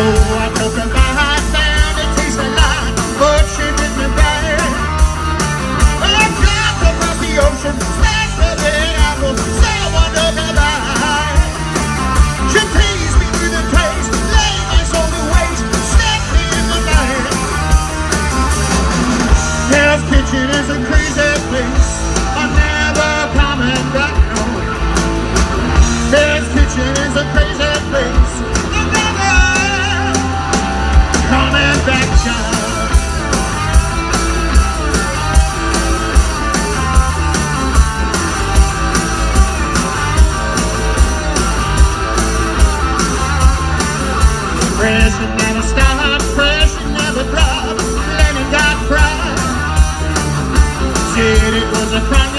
I took her behind down to taste a lot, but she did me. I across the ocean. She teased me through the laid my soul to waste, me in the night. Kitchen is a pressing, never stop pressing, never drop. Got. Said it was a crime.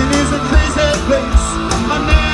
Mansion is a crazy place. My name